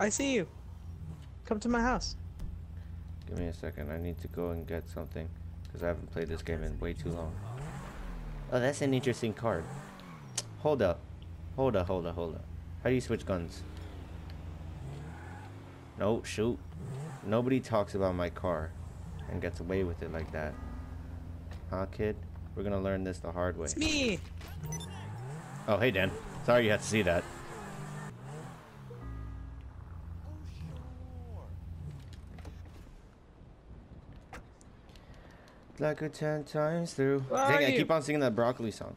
I see you. Come to my house. Give me a second. I need to go and get something because I haven't played this game in way too long. Oh, that's an interesting card. Hold up. Hold up, hold up, hold up. How do you switch guns? No, shoot. Nobody talks about my car and gets away with it like that. Huh, kid? We're gonna learn this the hard way. It's me. Oh, hey, Dan. Sorry you had to see that. Like a ten times through. Dang, I keep on singing that broccoli song.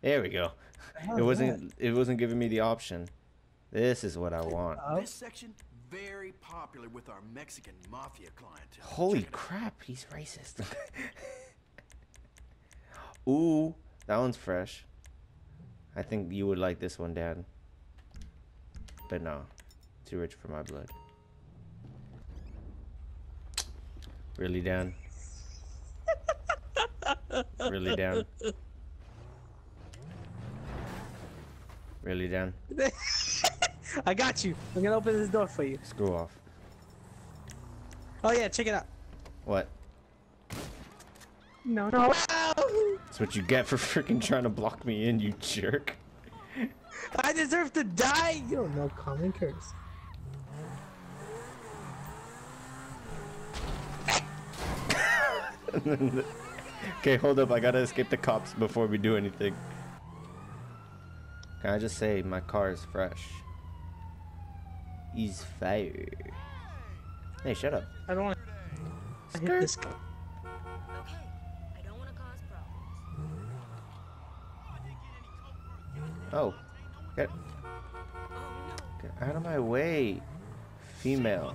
There we go. hell It is wasn't. It wasn't giving me the option. This is what I want. Oh. This section very popular with our Mexican mafia clientele. Holy Check out. crap, he's racist. Ooh, that one's fresh. I think you would like this one, Dad. But no, too rich for my blood. Really, Dan? Really, down. Really, down. I got you. I'm gonna open this door for you. Screw off. Oh yeah, check it out. What? No, no. That's what you get for freaking trying to block me in, you jerk. I deserve to die. You don't know common curse. Okay, hold up. I gotta escape the cops before we do anything. Can I just say my car is fresh? He's fire. Hey, shut up. I don't want to hit this guy. Okay, I don't want to cause problems. Oh, get, Oh get out of my way, female.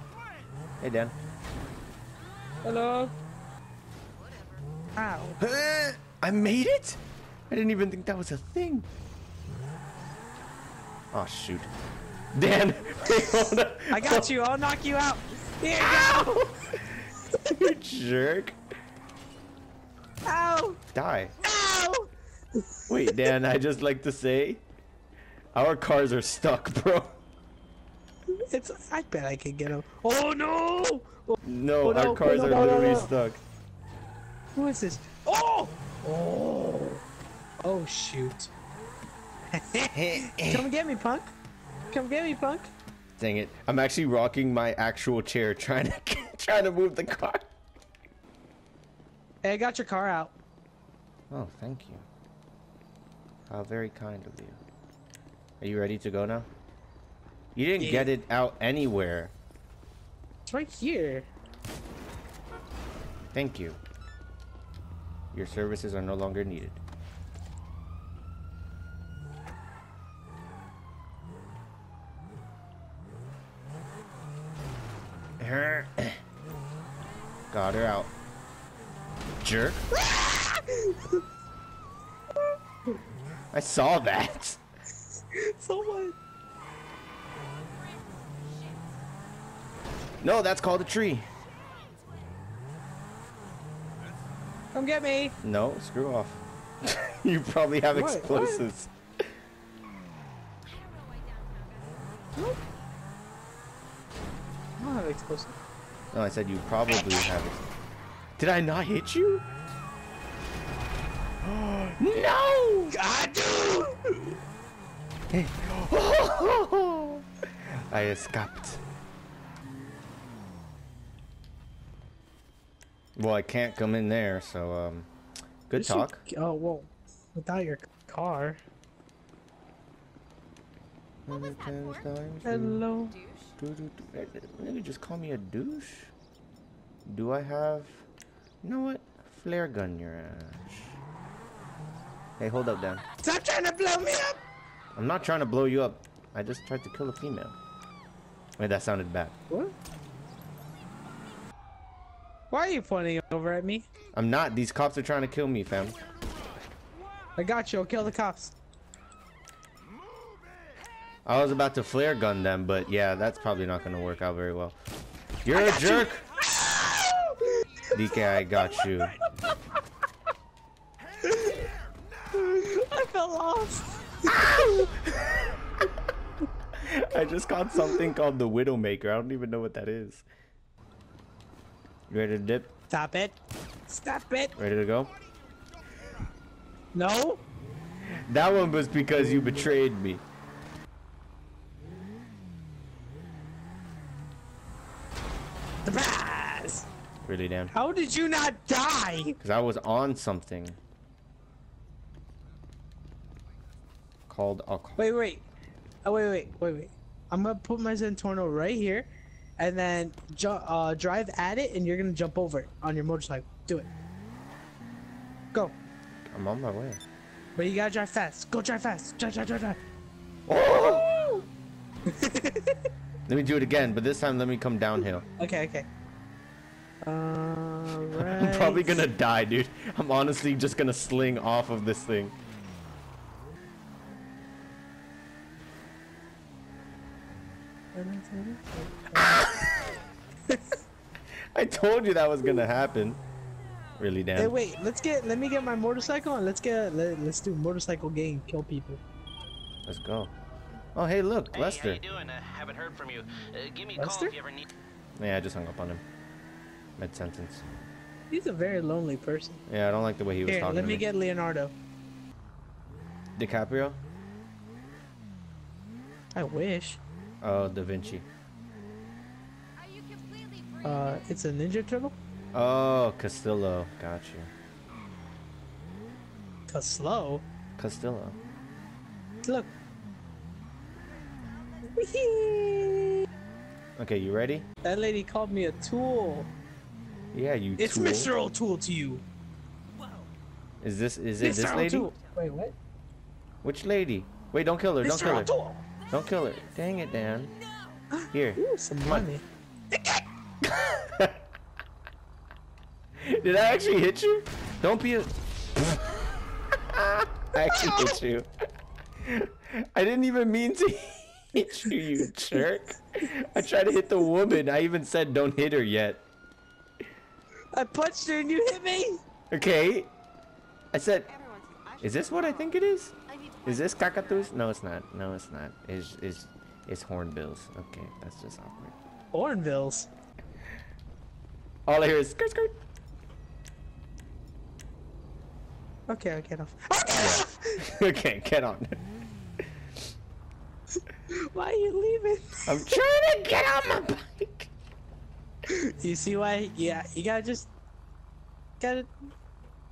Hey, Dan. Hello. Ow. I made it? I didn't even think that was a thing. Oh shoot, Dan. wait, hold up. I got you. I'll knock you out. Here you go. you jerk. Ow. Die. Ow. Wait, Dan, I just like to say, our cars are stuck, bro. It's. I bet I can get them. Oh no. No, Oh, no, our cars oh, no, are no, literally stuck. Who is this? Oh. Oh. Oh shoot. Come get me, punk. Come get me, punk. Dang it! I'm actually rocking my actual chair, trying to trying to move the car. Hey, I got your car out. Oh, thank you. How very kind of you. Are you ready to go now? You didn't Yeah. get it out anywhere. It's right here. Thank you. Your services are no longer needed. Her. Got her out. Jerk. I saw that. Someone. No, that's called a tree. Come get me. No, screw off. you probably have What? What? explosives. Nope. I don't have explosive. No, I said you probably have it. Did I not hit you? no! God, dude. I escaped. Well, I can't come in there, so um, good You should- talk. Oh well, without your car. Hello. Nigga, just call me a douche. Do I have? You know what? Flare gun your ass. Hey, hold up, Dan. Stop trying to blow me up. I'm not trying to blow you up. I just tried to kill a female. Wait, that sounded bad. What? Why are you pointing over at me? I'm not. These cops are trying to kill me, fam. I got you. I'll kill the cops. I was about to flare gun them, but yeah, that's probably not gonna work out very well. You're a got you. jerk. DK, I got you. I felt lost. I just caught something called the Widowmaker. I don't even know what that is. You ready to dip? Stop it. Stop it. Ready to go? No. That one was because you betrayed me. The pass. Really, Dan? How did you not die? Because I was on something. Called a... Wait, wait. Oh, wait, wait, wait, wait. I'm gonna put my Zentorno right here, and then uh, drive at it, and you're gonna jump over it on your motorcycle. Do it. Go. I'm on my way. But you gotta drive fast. Go drive fast. Drive, drive, drive, drive. Oh! Let me do it again, but this time let me come downhill. Okay, okay. Alright. I'm probably gonna die, dude. I'm honestly just gonna sling off of this thing. I told you that was gonna happen. Really, Dan? Hey, wait. Let's get. Let me get my motorcycle and let's get. Let, let's do motorcycle game. Kill people. Let's go. Oh, hey, look, Hey, Lester. how you doing? Uh, haven't heard from you. Uh, give me a Lester? call if you ever need. Yeah, I just hung up on him. Mid sentence. He's a very lonely person. Yeah, I don't like the way he was Here, talking let to me me. get Leonardo. DiCaprio? I wish. Oh, Da Vinci. Are you completely free? Uh, it's a Ninja Turtle. Oh, Castillo. Got you. Slow. Castillo. Look. Okay, you ready? That lady called me a tool. Yeah, you It's tool. Mr. O'Toole to you. Is this is it Mr. this lady? O'Toole. Wait, what? Which lady? Wait, don't kill her. Don't Mr. kill her. O'Toole. Don't kill her. Dang it, Dan. Here. Ooh, some money. Did I actually hit you? Don't be a. I actually hit you. I didn't even mean to hit you, you jerk. I tried to hit the woman. I even said don't hit her yet. I punched her and you hit me. Okay. I said, is this what I think it is? Is this cactus? No, it's not. No, it's not. It's it's it's hornbills. Okay, that's just awkward. Hornbills? All I hear is skirt skirt. Okay, I'll get off. I'll get off! okay, get on. Why are you leaving? I'm trying to get on my bike. You see why? Yeah, you gotta just gotta.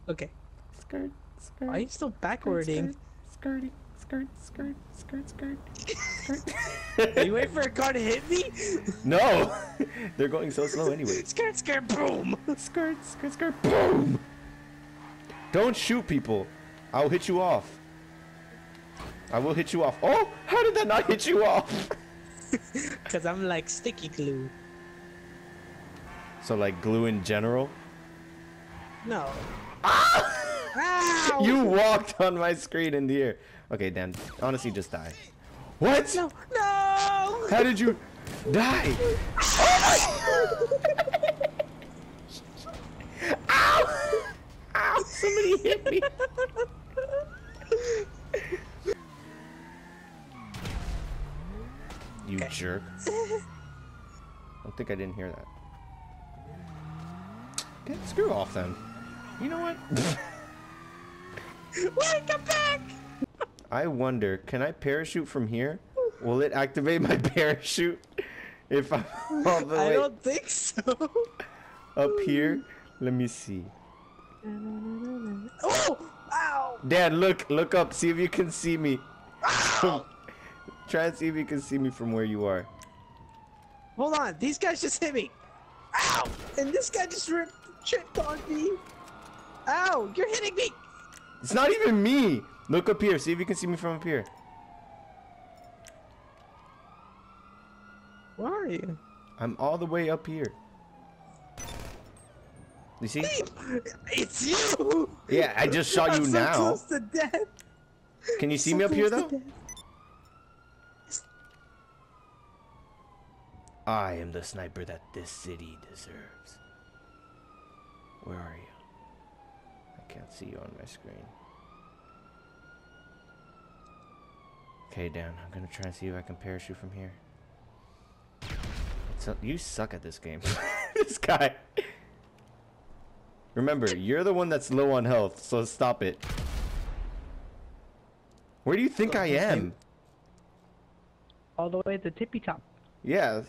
Okay. Skirt skirt. Why are you still backwarding? Skirty skirt skirt skirt skirt. Are you waiting for a car to hit me? no, they're going so slow anyway. Skirt, skirt, boom! Skirt skirt skirt. Boom. Don't shoot people. I'll hit you off. I will hit you off. Oh, how did that not hit you off? Cause I'm like sticky glue. So like glue in general? No. Ah! Ow! You walked on my screen in the air. Okay, Dan, honestly, just die. What? No! No! How did you die? Ow! Ow! Somebody hit me. You Okay. jerk. I don't think I didn't hear that. Okay, screw off then. You know what? Wait, come back! I wonder, can I parachute from here? Will it activate my parachute if I'm all the I don't think so. up here? Let me see. Oh! Ow! Dad, look, look up, see if you can see me. Try and see if you can see me from where you are. Hold on, these guys just hit me. Ow! And this guy just ripped, tripped on me. Ow! You're hitting me! It's not even me. Look up here, see if you can see me from up here. Where are you? I'm all the way up here. You see? It's you! Yeah, I just shot I'm you so now. close to death. Can you see So me up here though? I am the sniper that this city deserves. Where are you? I can't see you on my screen. Okay, Dan, I'm gonna try and see if I can parachute from here. So you suck at this game. this guy. Remember, you're the one that's low on health, so stop it. Where do you think I am? All the way to tippy top. Yes.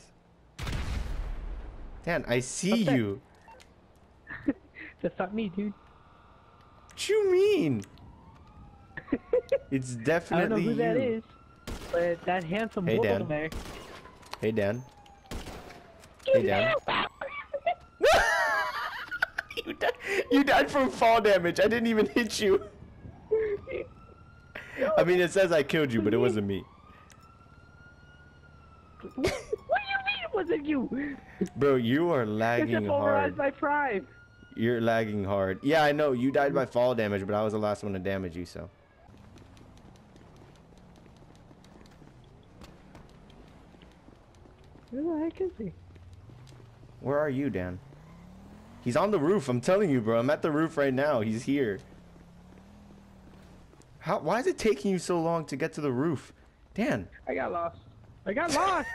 Dan, I see you. That's not me, dude. What you mean? It's definitely you. I don't know who you. that is, but that handsome Hey, woman Dan. there. Hey, Dan. Hey, Dan. You, died, you died from fall damage. I didn't even hit you. I mean, it says I killed you, but it wasn't me. what do you mean it wasn't you? Bro, you are lagging hard. my prime. You're lagging hard. Yeah, I know. You died by fall damage, but I was the last one to damage you, so. Where the heck is he? Where are you, Dan? He's on the roof. I'm telling you, bro. I'm at the roof right now. He's here. How? Why is it taking you so long to get to the roof? Dan, I got lost. I got lost.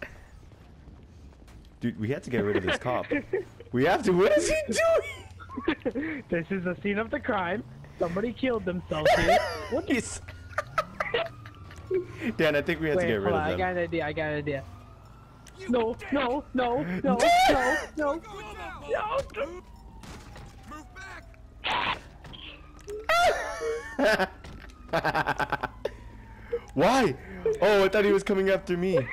dude, we have to get rid of this cop. We have to. What is he doing? this is the scene of the crime. Somebody killed themselves here. What is? Dan, I think we have to get rid hold on. of I got an idea. I got an idea. No, no, no, no, no, no, no. Move back! Why? Oh, I thought he was coming after me. I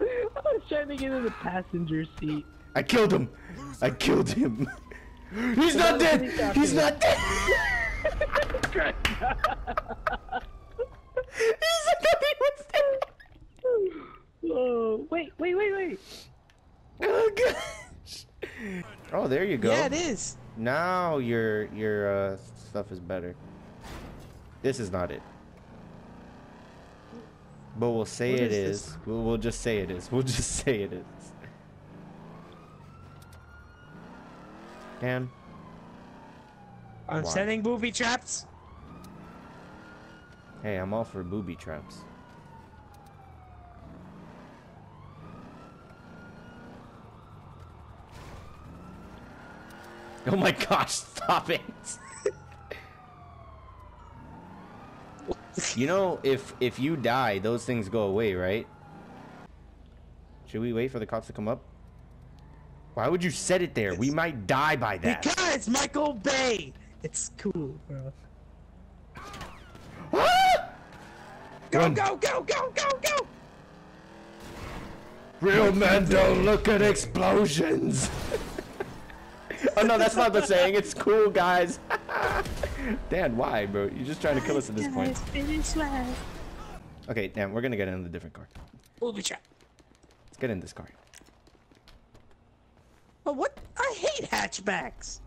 was trying to get in the passenger seat. I killed him. I killed him. He's not dead. He's not dead. He said he was dead. Oh, wait, wait, wait, wait. Oh gosh. Oh, there you go. Yeah, it is. Now your your uh, stuff is better. This is not it. But we'll say What it is is. We'll, we'll just say it is. We'll just say it is. Dan, I'm Why? setting booby traps. hey, I'm all for booby traps. Oh my gosh, stop it. you know, if if you die, those things go away, right? Should we wait for the cops to come up? Why would you set it there? We might die by that. Because Michael Bay. It's cool, bro. Ah! Go, Run. go, go, go, go, go. Real men don't look at explosions. oh no, that's not the saying. It's cool, guys. Dan, why, bro? You're just trying to kill us at this point. Okay, Dan, we're gonna get in a different car. Booby trap. Let's get in this car. But what? I hate hatchbacks.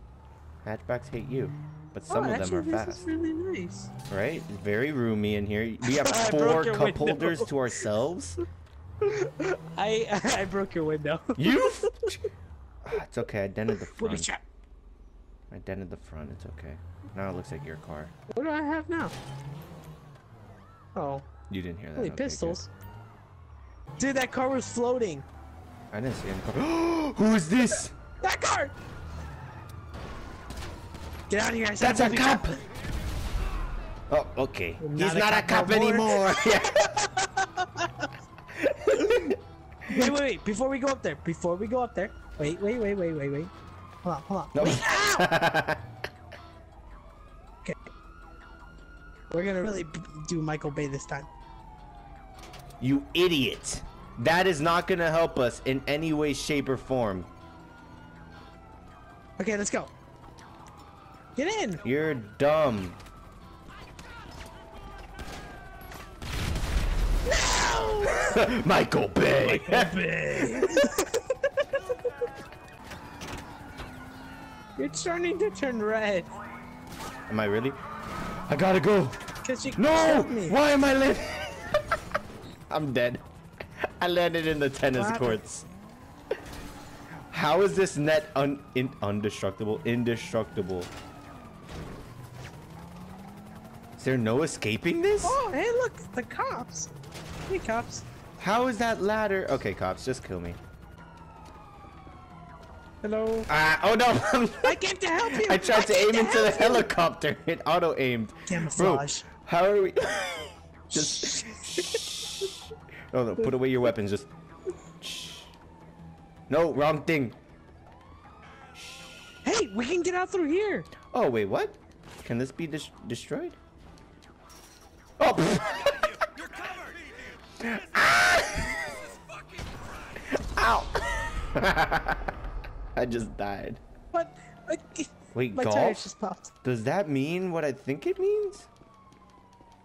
Hatchbacks hate you, but oh, some oh, of them actually, are this fast, is really nice. right? It's very roomy in here. We have four your cup window. holders to ourselves. I I broke your window. You? Ah, it's okay. I dented the front. I dented the front. It's okay. Now it looks like your car. What do I have now? Oh, You didn't hear that. only okay, good. pistols. Dude, that car was floating. I didn't see any car. Who is this? That car! Get out of here! I said That's a cop. trap. Oh, okay. Not He's a not a cop cop no anymore. Wait, wait, wait! Before we go up there, before we go up there, wait, wait, wait, wait, wait, wait. Hold on, hold on. No. Wait! Okay. We're gonna really b- do Michael Bay this time. you idiot. That is not gonna help us in any way, shape, or form. Okay, let's go. Get in! You're dumb. No! Michael Bay. You're starting to turn red. Am I really? I gotta go. Cause you No! killed me. Why am I living? I'm dead. I landed in the tennis What happened? courts. How is this net un in undestructible? Indestructible. Is there no escaping this? Oh, hey, look, the cops. Hey, cops. How is that ladder? Okay, cops, just kill me. Hello. Ah, oh no! I came to help you. I tried to came aim into the you. helicopter. It auto aimed. Camouflage. Bro, how are we? just. oh no! Put away your weapons. Just. No, wrong thing. Hey, we can get out through here. Oh wait, what? Can this be dis- destroyed? Oh! You're covered! Ow! I just died. What? Wait, My golf? just popped. Does that mean what I think it means?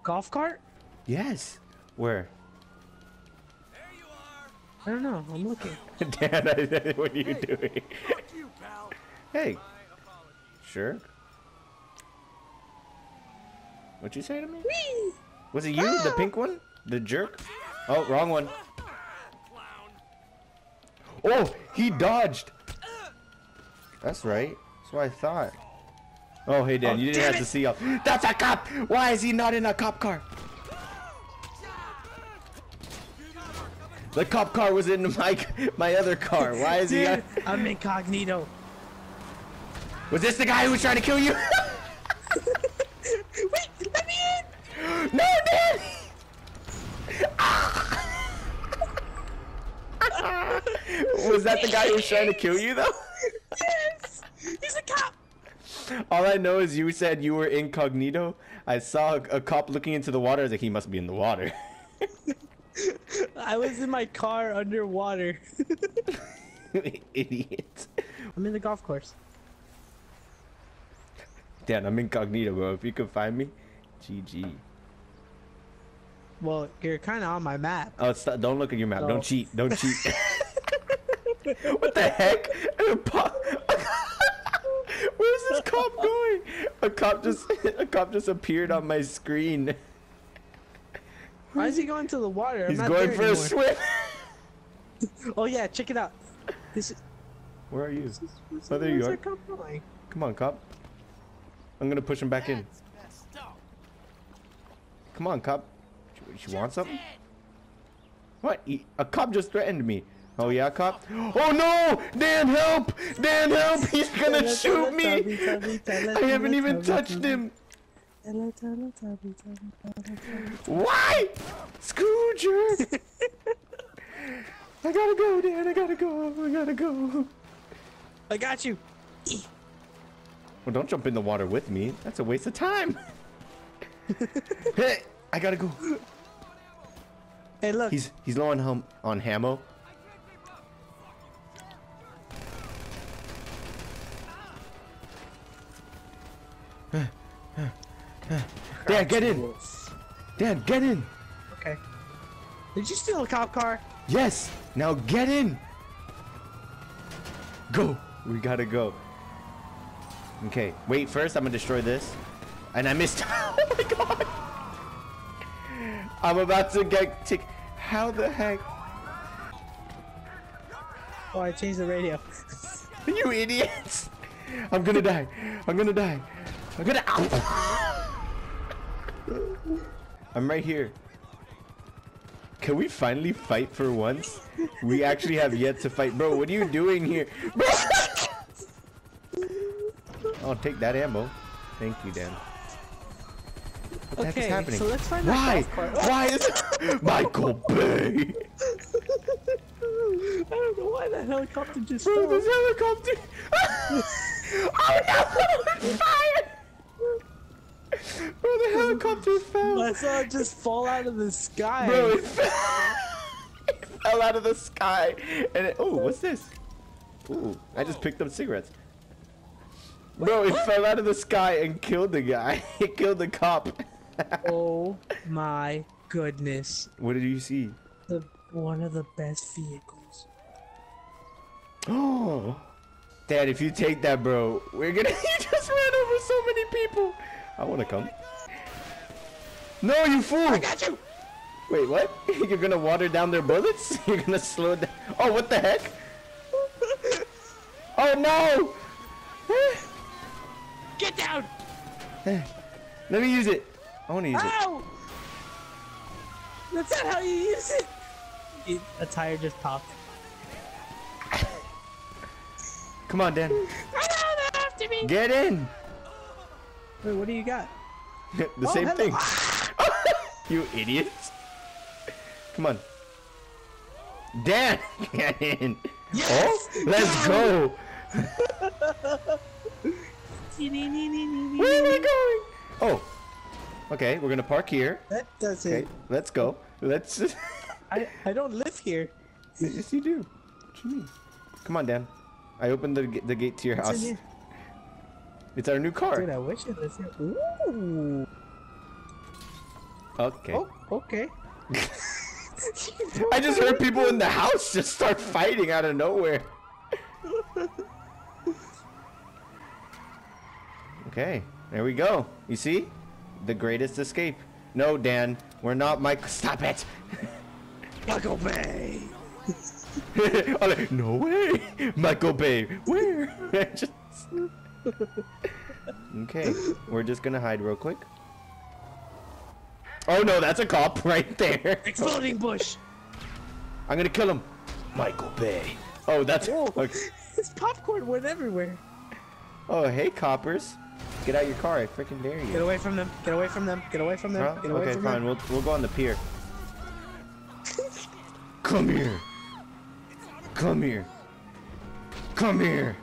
Golf cart? Yes. Where? There you are! I don't know. I'm looking. Dan, I- what are you doing? Fuck you, pal! Hey. Sure. What'd you say to me? Whee! Was it you, the Ah! pink one? The jerk? Oh, wrong one. Oh, he dodged. That's right. That's what I thought. Oh, hey Dan, Oh, you didn't damn have to see up. That's a cop. Why is he not in a cop car? The cop car was in my my other car. Why is he? Dude, I'm incognito. Was this the guy who was trying to kill you? Wait, let me in. no, Dan. was that the guy who was trying to kill you though? All I know is you said you were incognito. I saw a, cop looking into the water. I was like, he must be in the water. I was in my car underwater. Idiot. I'm in the golf course. Dan, I'm incognito, bro. If you can find me, GG. Well, you're kind of on my map. Oh, stop, don't look at your map. No. Don't cheat. Don't cheat. what the heck? A po- Where's this cop going? A cop just a cop just appeared on my screen. Why is he going to the water? I'm He's not going there for a anymore. swim. Oh yeah, check it out. This is. Where are you? this is- Oh, there you are. cop going? Come on, cop. I'm gonna push him back in. That's messed up. Come on, cop. You, you want something? What? He- a cop just threatened me. Oh yeah, cop. Oh no! Dan, help! Dan, help! He's gonna Tell shoot me! tell me, tell me, tell her, I haven't even touched him. Tell her, tell her, tell me, tell me, tell her, tell me. Why? Scrooger! I gotta go, Dan. I gotta go. I gotta go. I got you. Well, don't jump in the water with me. That's a waste of time. hey, I gotta go. Hey, look. He's he's low on hum on ammo. Dan, get in. Dan, get in. Okay. Did you steal a cop car? Yes. Now get in. Go. We gotta go. Okay. Wait. First, I'm gonna destroy this. And I missed. oh my god. I'm about to get. Tick. How the heck? Oh, I changed the radio. You idiots! I'm gonna die. I'm gonna die. I'm gonna. I'm right here. Can we finally fight for once? We actually have yet to fight. Bro, what are you doing here? I'll oh, take that ammo. Thank you, Dan. What the heck is Okay, happening? so let's find Why? Why is Michael Bay? I don't know why that helicopter just Bro, fell. this helicopter. oh no! Fire! The helicopter fell. I saw it just fall out of the sky. Bro, it fell. it fell out of the sky. And it, oh, what's this? Ooh, I just picked up cigarettes. Bro, it fell out of the sky and killed the guy. It killed the cop. oh my goodness. What did you see? The one of the best vehicles. Oh, Dad, if you take that, bro, we're gonna. You just ran over so many people. I wanna come. No, you fool! I got you. Wait, what? You're gonna water down their bullets? You're gonna slow down? Oh, what the heck? Oh no! Get down. Let me use it. I want to use it. Ow! That's not how you use it. It- A tire just popped. Come on, Dan. Run after me. Get in. Wait, what do you got? the Oh, same hello. thing. Ah! You idiots. Come on. Dan, get in. Yes! Oh, let's go. Where am I going? Oh. Okay, we're gonna park here. That does Okay, it. let's go. Let's. I, I don't live here. yes, you do. What you mean? Come on, Dan. I opened the the gate to your What's house. It's our new car. Dude, I wish it was here. Ooh. Okay. Oh, okay. I just heard people in the house just start fighting out of nowhere. okay, there we go. You see? The greatest escape. No, Dan, we're not Mike. Stop it! Michael Bay. I'm like, no way! Michael Bay, where? Just- okay, we're just gonna hide real quick. Oh no, that's a cop right there. Exploding bush. I'm gonna kill him. Michael Bay. Oh, that's. Whoa. okay. This popcorn went everywhere. Oh, hey, coppers. Get out your car. I freaking dare you. Get away from them. Get away from them. Get away from them. Huh? Get away Okay, from fine. them. We'll, we'll go on the pier. Come here. Come here. Come here.